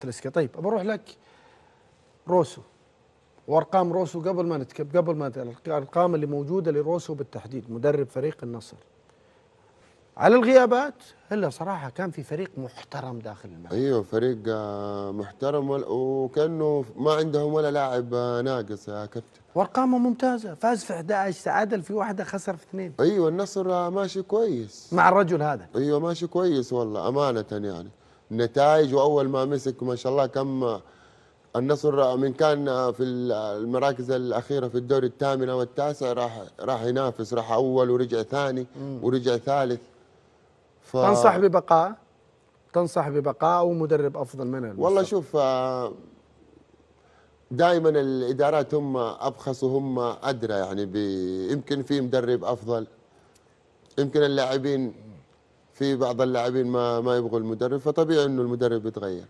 تلسكا طيب بروح لك. روسو. وأرقام روسو قبل ما نتكب قبل ما الأرقام اللي موجودة لروسو بالتحديد مدرب فريق النصر. على الغيابات إلا صراحة كان في فريق محترم داخل الملعب. أيوه فريق آه، محترم وكأنه ما عندهم ولا لاعب آه، ناقص يا كابتن. وأرقامه ممتازة. فاز في 11 تعادل في واحدة خسر في اثنين. أيوه النصر آه، ماشي كويس. مع الرجل هذا. أيوه ماشي كويس والله أمانة يعني. النتائج وأول ما مسك ما شاء الله كم آه، النصر آه، من كان آه، في ال- المراكز الأخيرة في الدوري الثامنه والتاسع راح راح ينافس راح أول ورجع ثاني ورجع ثالث. ف... تنصح ببقاء؟ تنصح ببقاء أو مدرب أفضل منه والله شوف دائما الإدارات هم ابخص وهم أدرى يعني ب- يمكن في مدرب أفضل يمكن اللاعبين في بعض اللاعبين ما ما يبغوا المدرب فطبيعي إنه المدرب يتغير.